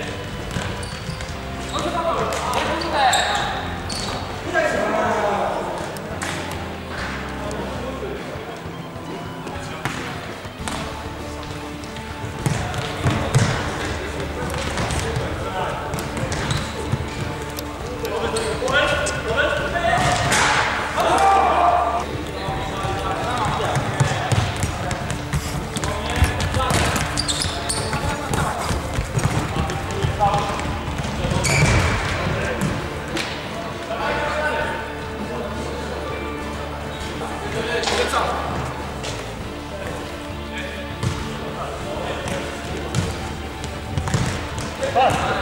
Amen. 快